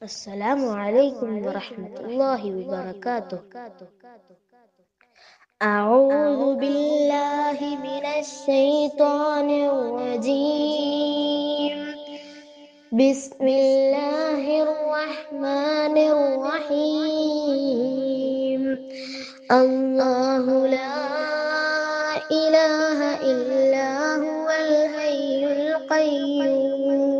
السلام عليكم ورحمة الله وبركاته. أعوذ بالله من الشيطان الرجيم. بسم الله الرحمن الرحيم. الله لا إله إلا هو الحي القيوم.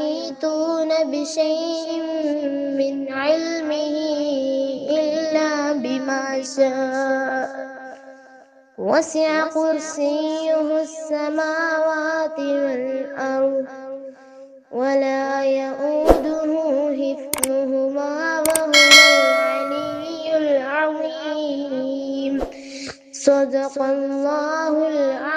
بشيء من علمه إلا بما شاء. وسع كرسيه السماوات والأرض ولا يؤوده حفظهما وهو العلي العظيم. صدق الله العظيم.